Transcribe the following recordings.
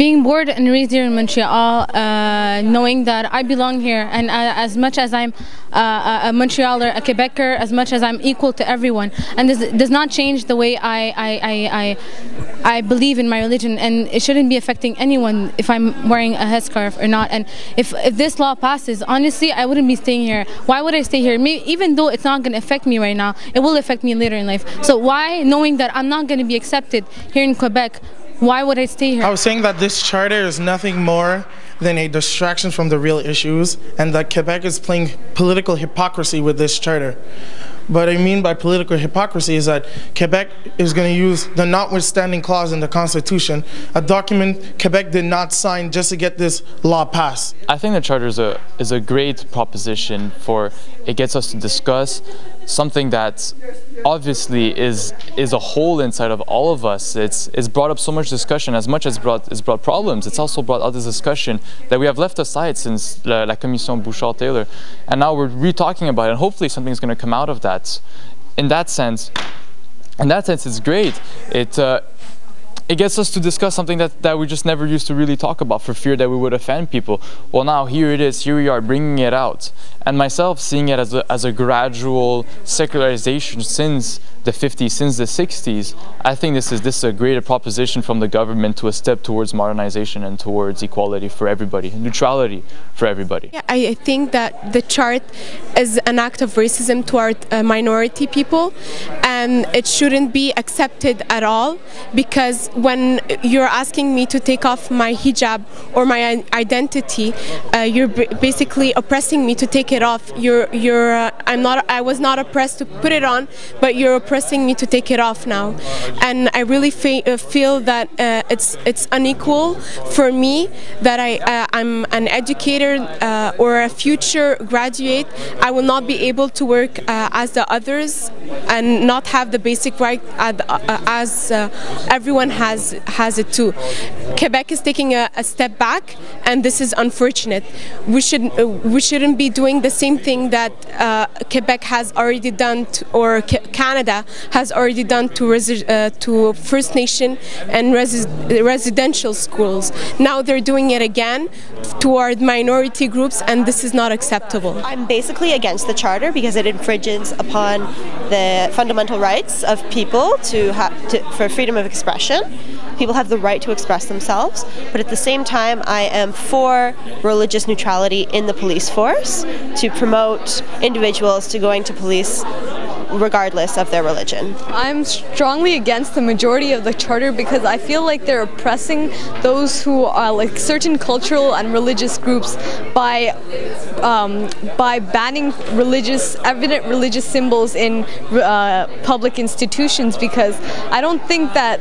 being born and raised here in Montreal, uh, knowing that I belong here, and uh, as much as I'm uh, a Montrealer, a Quebecer, as much as I'm equal to everyone, and this does not change the way I, I, I, I, I believe in my religion, and it shouldn't be affecting anyone if I'm wearing a headscarf or not. And if, if this law passes, honestly, I wouldn't be staying here. Why would I stay here? Maybe, even though it's not going to affect me right now, it will affect me later in life. So why, knowing that I'm not going to be accepted here in Quebec, why would I stay here? I was saying that this charter is nothing more than a distraction from the real issues and that Quebec is playing political hypocrisy with this charter. What I mean by political hypocrisy is that Quebec is going to use the notwithstanding clause in the Constitution, a document Quebec did not sign just to get this law passed. I think the charter is a, is a great proposition for it gets us to discuss something that obviously is is a hole inside of all of us. It's it's brought up so much discussion as much as brought it's brought problems. It's also brought other discussion that we have left aside since La, La Commission Bouchard-Taylor, and now we're re-talking about it. And hopefully something's going to come out of that. In that sense, in that sense, it's great. It uh, it gets us to discuss something that, that we just never used to really talk about for fear that we would offend people. Well, now here it is, here we are bringing it out. And myself seeing it as a, as a gradual secularization since the 50s, since the 60s, I think this is, this is a greater proposition from the government to a step towards modernization and towards equality for everybody, neutrality for everybody. Yeah, I think that the chart is an act of racism toward uh, minority people and it shouldn't be accepted at all because when you're asking me to take off my hijab or my identity, uh, you're basically oppressing me to take it off. You're, you're, uh, I'm not, I was not oppressed to put it on, but you're oppressing me to take it off now. And I really uh, feel that uh, it's it's unequal for me that I uh, I'm an educator uh, or a future graduate. I will not be able to work as the others and not have the basic right uh, uh, uh, as everyone has has it too. Quebec is taking a, a step back, and this is unfortunate. We should we shouldn't be doing the same thing that Quebec has already done, to, or Canada has already done to, uh, to First Nation and resi residential schools. Now they're doing it again toward minority groups and this is not acceptable. I'm basically against the charter because it infringes upon the fundamental rights of people to, to for freedom of expression. People have the right to express themselves, but at the same time, I am for religious neutrality in the police force to promote individuals to going to police regardless of their religion. I'm strongly against the majority of the charter because I feel like they're oppressing those who are like certain cultural and religious groups by um, by banning religious evident religious symbols in uh, public institutions because I don't think that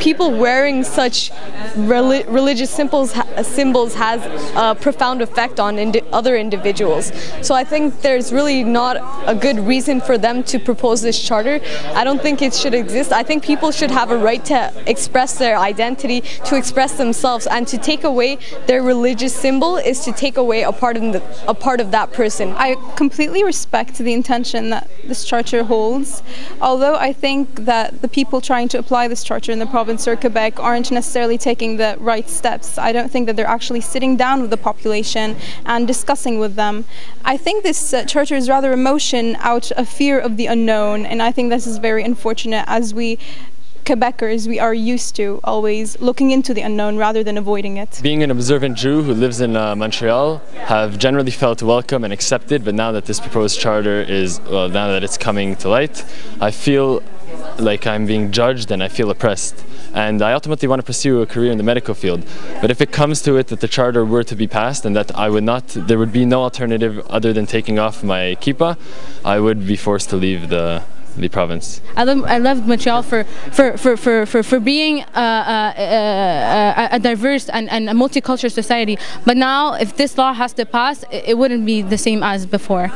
people wearing such reli religious symbols ha symbols has a profound effect on indi other individuals. So I think there's really not a good reason for them to propose this charter. I don't think it should exist. I think people should have a right to express their identity, to express themselves, and to take away their religious symbol is to take away a part of the, a part of that person. I completely respect the intention that this charter holds, although I think that the people trying to apply this charter in the province or Quebec aren't necessarily taking the right steps. I don't think that they're actually sitting down with the population and discussing with them. I think this uh, charter is rather a motion out of fear of the unknown, and I think this is very unfortunate as we Quebecers, we are used to always looking into the unknown rather than avoiding it. Being an observant Jew who lives in uh, Montreal, have generally felt welcome and accepted, but now that this proposed charter is, well, now that it's coming to light, I feel like I'm being judged and I feel oppressed. And I ultimately want to pursue a career in the medical field. But if it comes to it that the charter were to be passed and that I would not, there would be no alternative other than taking off my kippa, I would be forced to leave the the province. I love I love Montreal for for for for for, for being a, a, a, a diverse and, and a multicultural society. But now, if this law has to pass, it, it wouldn't be the same as before.